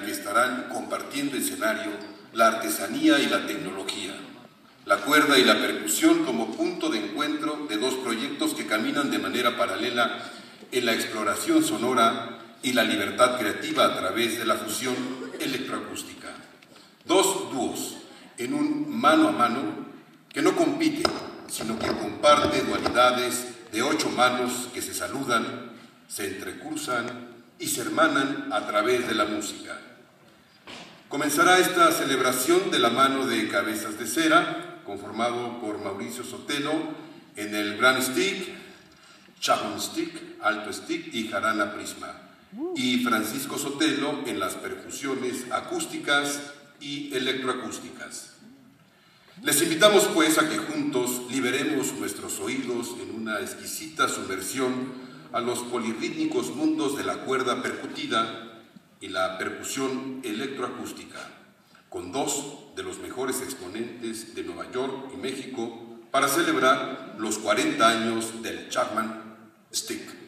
que estarán compartiendo escenario la artesanía y la tecnología, la cuerda y la percusión como punto de encuentro de dos proyectos que caminan de manera paralela en la exploración sonora y la libertad creativa a través de la fusión electroacústica. Dos dúos en un mano a mano que no compite, sino que comparte dualidades de ocho manos que se saludan, se entrecruzan y se hermanan a través de la música. Comenzará esta celebración de la mano de Cabezas de Cera, conformado por Mauricio Sotelo en el Grand Stick, Chapman Stick, Alto Stick y Jarana Prisma, y Francisco Sotelo en las percusiones acústicas y electroacústicas. Les invitamos pues a que juntos liberemos nuestros oídos en una exquisita sumersión a los polirrítmicos mundos de la cuerda percutida y la percusión electroacústica, con dos de los mejores exponentes de Nueva York y México para celebrar los 40 años del Chapman Stick.